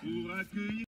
pour accueillir